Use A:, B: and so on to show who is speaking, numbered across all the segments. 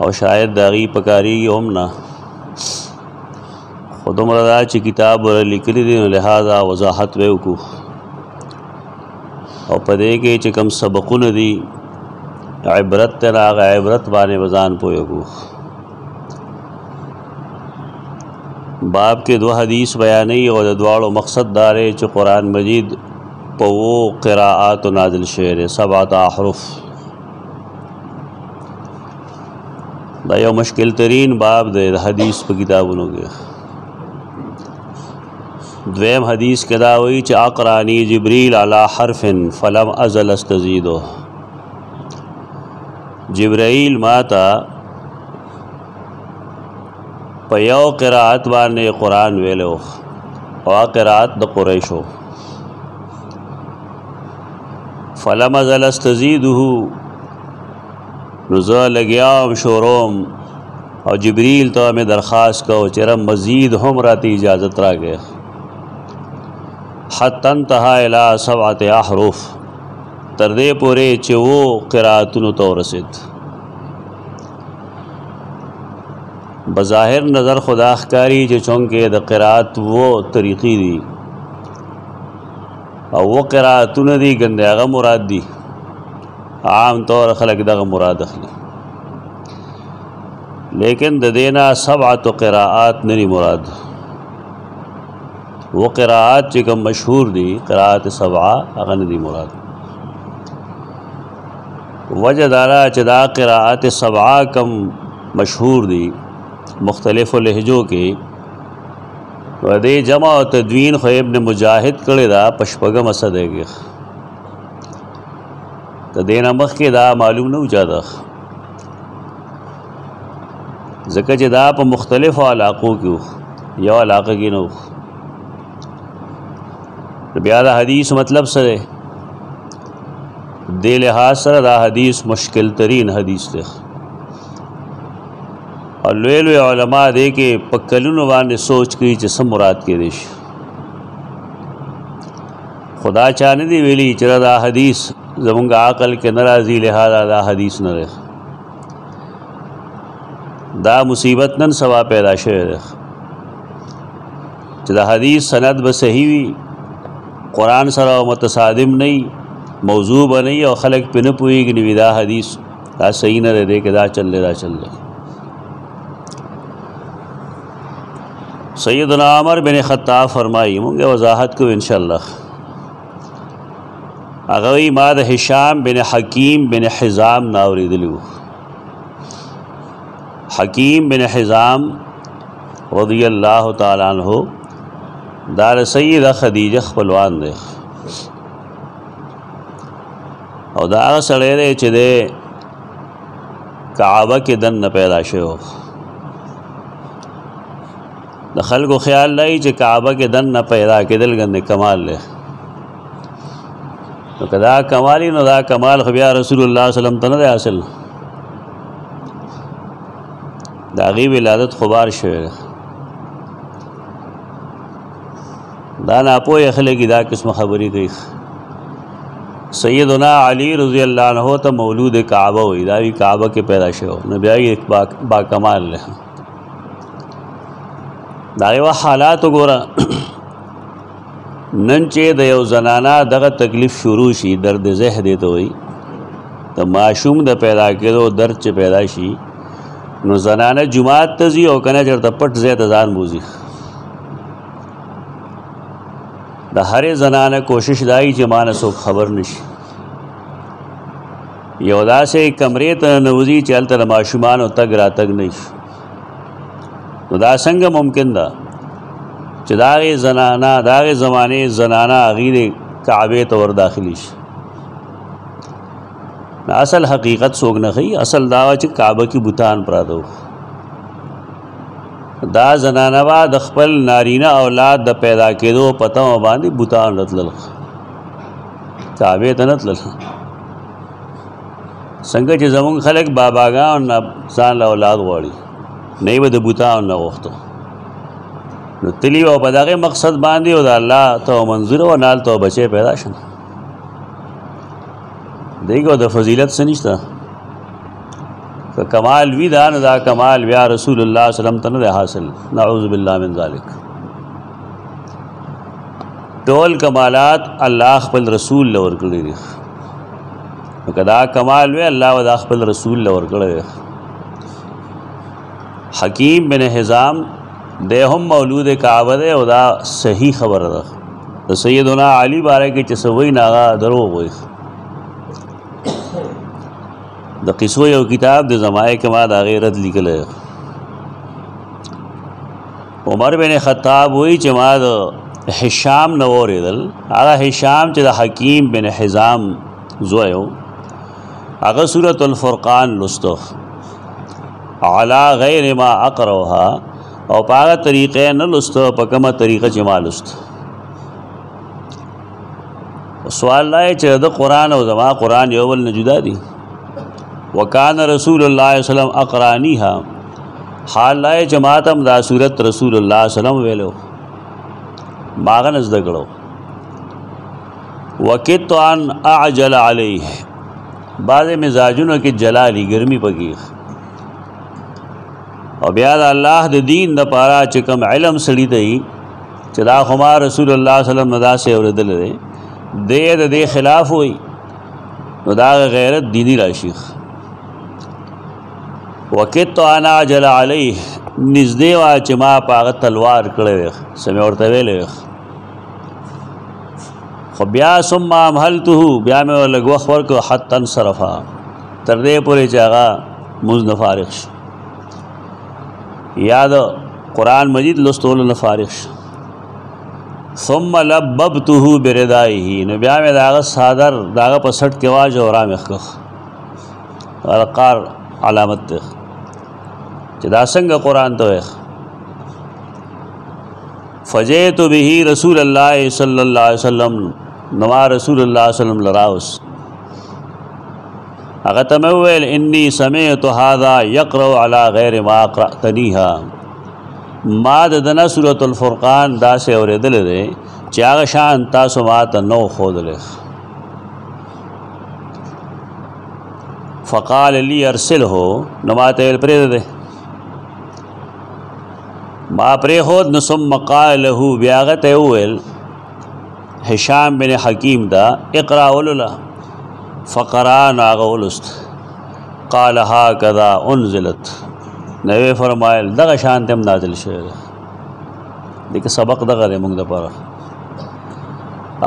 A: او شاید د هغې په کارېږي هم نه خو دومره دا چې کتاب لیکلی دی نو لهذا وضاحت به وکړو او په دې کې چې کوم سبقونه دي عبرت ته راغی عبرت باندې وزن پوي کو باب کې دوه حدیث بیانې او د دواړو مقصد دارې چې قران مجید په وو قراءات نازل شوی دی سبعه احرف دا یو مشکل ترین باب دی د حدیث په کتابونو کې دویم حدیث کې دا وایي چې اقرانی جبرئیل علی حرف فلم ازل استزیدو جبرئیل ماته په یو قرائت باندې قران ویلو او قرائت د قریشو فلم ازل استزیده نو زه لګیاوم شوروم او جبريل ته مې درخواست کو چې رب مزید هم راته اجازه راکې حتی انتها الى سبعه احرف تر دې پورې چې وو قراتونو ته ورسید بظاهر نظر خدا ښکاری چې چونکه د قرات وو طریقې دي او وو قراتونه دي ګنده هغه مراد دي عام طور خلق دغه مراد اخلي لیکن د دینا سبعت قراءات نری مراد و قراءات چې کوم مشهور دي قراءات سبعه هغه نری مراد وجه دارا چې دا قراءات سبعه کم مشهور دي مختلفو لهجو کې و دې جمع او تدوین خو ابن مجاهد کړی دا پشپګم اسدګخ د دې نه مخکې دا معلوم نه و چا ته ځکه چې دا په مختلفو علاقو کې یو علاقه کې نه بیا دا حدیث مطلب څه دی دې لحاظ سره دا حدیث مشکل ترین حدیث دی او لوی لوی علما دې کې په کلونو باندې سوچ کوي چې سم مراد کې دي شي خدا چا نه دی ویلی چې دا حدیث زمونږ عقل کې ناراضي لهدا دا حدیث نه دی دا مصیبت نن سوا پیدا شوه دی چې دا حدیث سند به صحیح وي قران سره متصادم نه موضوع بنئ او خلق په نه پويږي نو دا حدیث دا صحیح نه دی کې دا چل دا چل دی سیدنا عمر بن خطاب فرمایي مونږ وضاحت کو ان شاء الله هغه ما د هشام بن حکیم بن حزام ناوریدلو حکیم بن حزام رضی الله تعالی عنہ دار سیدہ خدیجه خپلوان دی او دا هغه سړی دی چې دی کعبه کې دنه پیدا شو د خلکو خیال لای چې کعبه کې دنه پیدا کېدل غند کمال له نو کدا کمالی نو دا کمال خو بیا رسول الله صلی الله علیه وسلم ته نه حاصل دا غي ولادت خبر شوی دا ناپوهه خلک دا قسم خبرې کوي سیدنا علی رضی الله عنه ته مولود کعبه وې دا وی کعبه کې پیدا شو نو بیا یې با, با کمال له دا یو حالات وګوره نن چې د یو زنانا دغه تکلیف شروع شي درد زه دې ته وي د ماشوم د پیدا کېدو درد چې پیدا شي نو زنانه جمعات ته ځي او کنه چېرته پټ ځای ته ځان بوځي د هرې زنانه کوشش دای چې مان څوک خبر نشي یو داسې کمرې ته نوځي چې هلته د ماشومانو تګ راتګ نه شي نو دا څنګه ممکن ده چې دا غي زنانه دا غي زمانه زنانه غیر کعبه ته ور داخلي شي اصل حقیقت سوګ نه خي اصل دا چې کعبه کې بوتان پرادو دا زنانه با د خپل نارینه اولاد د پیدا کېدو په تمه باندې بوتان رتلل کعبې ته نه تلل څنګه چې زمونږ خلک باباګان نه ځان له اولاد غواړي نه به د بوتان نه غوښتو نو تلی او په دغه مقصد باندې او د الله ته منظور او نال ته بچي پیدا شنه دیګو د فضیلت سنشتہ که کمال وی دا نه دا کمال بیا رسول الله صلی الله علیه وسلم ته نه حاصل نعوذ بالله من ذلک ټول کمالات الله خپل رسول لور کړی دی که دا کمال وی الله و دا خپل رسول لور کړی دی حکیم بن حزام د هم مولود کعبه ده او دا صحیح خبره ده د سیدنا علی باره کې چې سوي ناغه درو وایي د قصو یو کتاب د زمای کما د هغې رد لیکلی دی عمر بن خطاب وایي چې ما د هشام نه واورېدل هغه هشام چې د حکیم بن حزام زوی و هغه سورة الفرقان لوسته علا غیر ما اقروها او په هغه طریقې نه لوسته په کومه طریقه چې ما لوسته سوال دا چې د قران او زما قران یو بل نه جدا دي وکان رسول الله صلی الله علیه وسلم اقرانیها حال لا جماعتم دا صورت رسول الله صلی الله علیه وسلم ویلو ماغه نزد کړو وکت ان اعجل علیه بعض مزاجونو کې جلالی ګرمي پکې او بیا د الله د دین د پاره چې کوم علم سړی دی چې دا خو ما رسول الله صلی الله علیه وسلم نه داسې اورېدل دی دی د دې خلاف وي نو دا غیرت دینی راشي وکت انا جل علیه نږدې وا چې ما پاغه تلوار کړې وې سمې ورته ویلې خو بیا ثم امهلته بیا مې ولګو خور کو حتا صرفا تر دې پورې چې هغه مزنفارق شو یاد قران مجید لستول نه فارغ شو ثم لببته بردایه نو بیا مې داغه صادر داغه په سټ کې واج او را مخ القار علامت ته چې دا څنګه قران ته وایي فجئت به رسول الله صلی الله علیه وسلم نو رسول الله صلی الله علیه وسلم لراوس هغه ته ویل انی سمعت هذا یقرأ علی غیر ما قرأتنیها ما د دنا سورۃ الفرقان دا سه اوریدل دي چې هغه شان تاسو ما ته نو خودل فقال لی ارسله نو ما ته پرې ده ما پرې خود نو ثم قال له بیا غته ویل هشام بن حکیم دا اقرا وللا فقرا ناغولست قال هكذا انزلت نو فرمایل دغه شان تم نازل شوی دغه سبق دغه موږ د پاره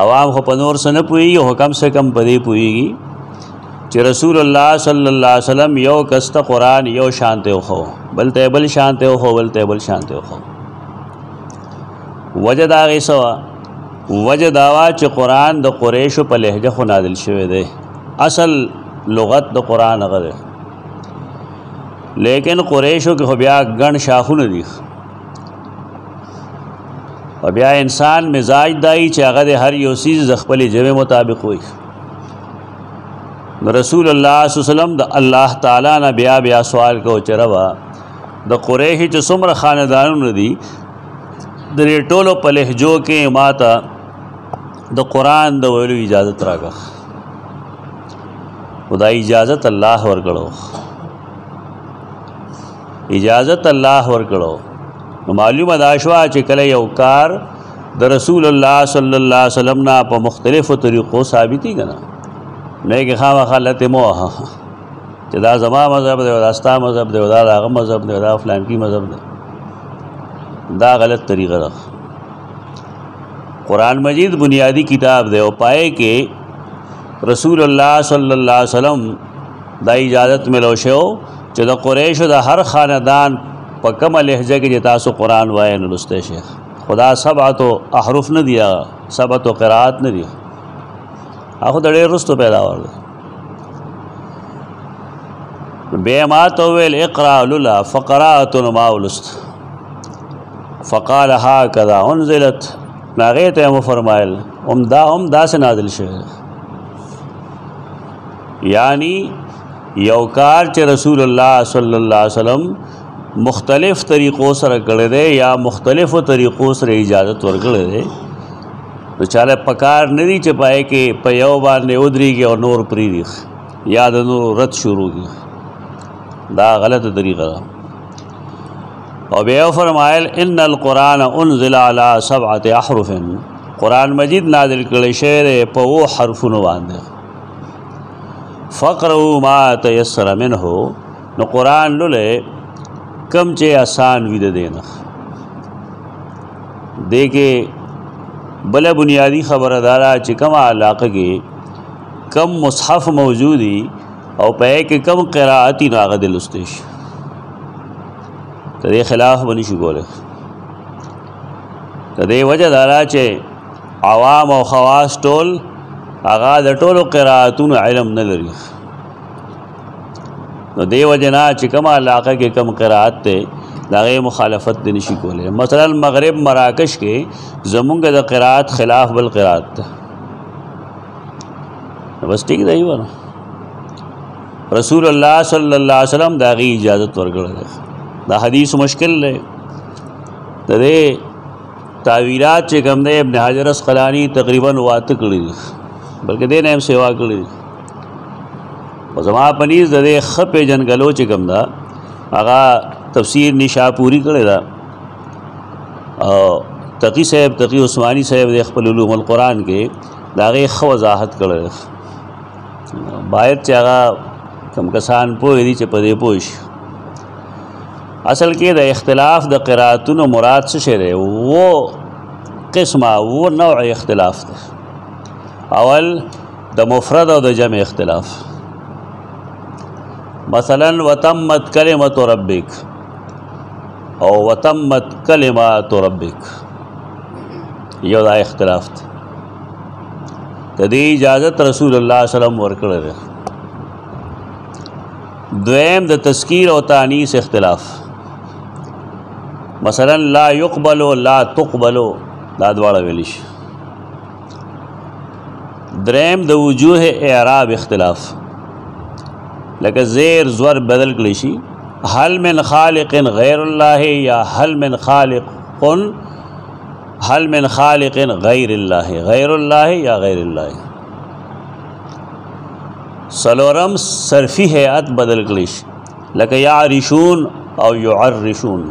A: عوام خو په نور سره نه پوي حکم سره کم پدی پويږي چې رسول الله صلی الله علیه وسلم یو کسته قران یو شانته وخو بل ته بل شانته وخو بل ته بل شانته وخو وجد هغه سوا وجد داوا چې قران د قریشو په لهجه خو نازل شوی دی اصل لغت د قران هغه دی لیکن قریشو کې خو بیا ګڼ شاخونه دي او بیا انسان مزاج دای چې هغه د هر یو سیز د خپل جبه مطابق وي رسول الله صلی الله علیه وسلم د الله تعالی نه بیا بیا سوال کو چې ربا د قریش چې څومره خاندانونه دي د ټولو په لهجو کې ماته د قران د ویلو اجازه راکړه خدای اجازه الله ورکړو اجازه الله ورکړو معلومه دا شوه چې کله یو کار د رسول الله صلی الله علیه وسلم نه په مختلفو طریقو ثابتي کنه نه کې خامہ خلته مو چې دا زما مذهب دی دا ستا مذهب دی دا هغه مذهب دی دا فلان کی مذهب دی دا غلط طریقه ده قران مجید بنیادی کتاب دی او پائے کې رسول الله صلی الله علیه وسلم دا اجازت ملو شو چې د قریشو د هر خاندان په کومه لهجه کې تاسو قران وایې نو لسته شیخ خدا سبعت احرف نه دی سبعت قرات نه دی اخو د ډېر رستو پیدا ور به ما تو ویل اقرا للا فقرات ما ولست فقال هكذا انزلت ناغه ته مو فرمایل هم دا هم داس نازل شوه یعنی یو کار چې رسول الله صلی الله علیه وسلم مختلف طریقو سره کړی دی یا مختلفو طریقو سره اجازه ورکړی دی نو چاله پکار نه دی چې پای کې په یو باندې ودرېږي او نور پریږدي یا د نور رد شروع کی دا غلطه طریقه ده او بیا فرمایل ان القرآن انزل على سبعه احرف قرآن مجید نازل کړي شعر په وو حرفونو باندې فقروا ما تيسر منه نو قران لولې کم چې آسان وي د دینه دګه بل بنیادی خبره دارا چې کوم علاقه کې کم مصحف موجودی او په کې کم قراءتی ناغه د لستش ته دې خلاف بنی شي کوله ته دې وجه دارا چې عوام او خواص ټول هغه د ټولو قراءتونو علم نه لري نو دیو جنا چې کوم علاقه کې کم قرات ته دغه مخالفت دي نشي کولای مثلا مغرب مراکش کې زمونږ د قرات خلاف بل قرات ته بس ټیک دی ور رسول الله صلی الله علیه وسلم دا غي اجازه ورکړه دا حدیث مشکل دی د دې تعویلات چې کوم دی ابن حجر اسقلانی تقریبا واته کړی بلکې دې نه هم سیوا کړی او زما په نیز د دې ښه پېژندګلو چې کوم ده هغه تفسیر نشاپوري کړی ده او تقی صاحب تقی عثماني صاحب د خپل علوم القرآن کې دا غي خو وضاحت کړی باید چې هغه کم کسان پوه دي چې په دې پوه شي اصل کې د اختلاف د قراتونو مراد څه شی دی وو قسمه وو نوع اختلاف دی اول د مفرد او د جمع اختلاف مثلا وتمت کلمه ربک او وتمت کلمات ربک یو دا اختلاف دی د دې اجازه رسول الله صلی الله علیه وسلم ورکړل دویم د تذکیر او تانیث اختلاف مثلا لا يقبل لا تقبل دا دواړه ویل شي دریم د وجوه اعراب اختلاف لکه زیر زور بدل کړی شي هل من خالق غیر الله یا هل من خالق هل من خالق غیر الله غیر الله یا غیر الله سلورم صرفی هیئت بدل کړی شي لکه یعرشون او یعرشون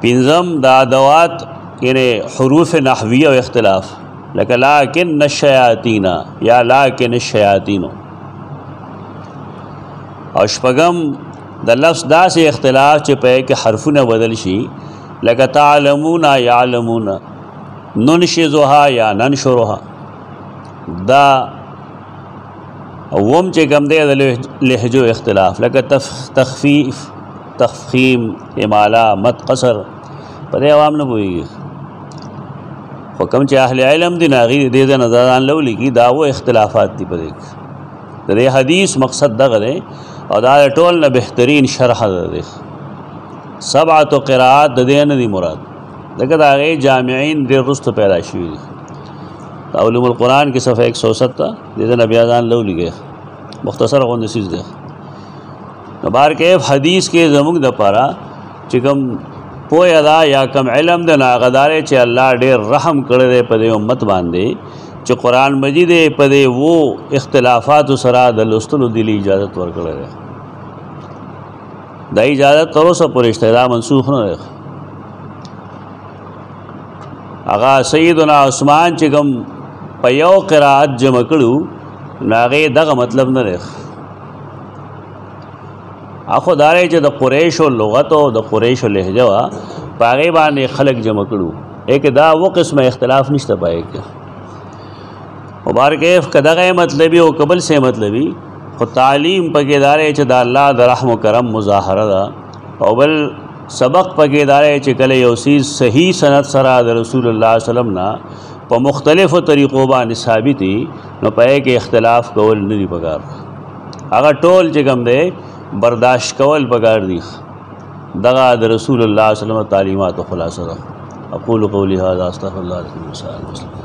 A: پنځم د ادوات یعنی حروف نحوی او اختلاف لکه لکن الشیاطین یا لکن الشیاطین او شپږم د لفظ داسې اختلاف چې په کې حرفونه بدل شي لکه تعلمون یعلمون ننشزها یا ننشرها دا وم چې کوم دی د لهجو اختلاف لکه تخفیف تفخیم امالا مد قصر په دې عوام نه پوهیږي خو کوم چې اهل علم دي ناغي دې د نظران لو لګي دا و اختلافات دي په دې د دې حدیث مقصد دغه دی او دا ټول نه بهترین شرح ده سبعه قراءات د دې نه دي مراد دغه دا غي جامعین د رست پیدا شوی علوم القرآن کې صفحه 170 د دې نبی اذان لو لګي مختصر غوندې سیز ده بار کیف حدیث کې زموږ د پاره چې کوم پوی ادا یا کم علم د ناغدار چې الله ډېر رحم کړی دی په دې امت باندې چې قران مجید په دې وو اختلافات سره د لوستلو د اجازه ورکړی دی دا اجازه تر اوسه پورې اشتدا منسوخ نه دی اغا سیدنا عثمان چې کوم په یو قرائت جمع کړو ناغه دغه مطلب نه دی اخو داري چې د قریشو لغت او د قریشو لهجه وا پاغه باندې خلق جمع کړو یک دا و قسمه اختلاف نشته پای کې مبارک اف کداغه مطلبي او قبل سه مطلبي خو تعلیم پکې داري چې د الله د رحم او کرم مظاهره ده او بل سبق پکې داري چې کله یو سیز صحیح سند سره د رسول الله صلی الله علیه وسلم نه په مختلفو طریقو باندې ثابتي نو پای کې اختلاف کول نه دی پکار هغه ټول چې کوم دی برداشت کول پکار دی دغه د رسول الله صلی الله علیه وسلم تعلیمات خلاصه ده اقول قولی هذا استغفر الله لكم وسائر المسلمين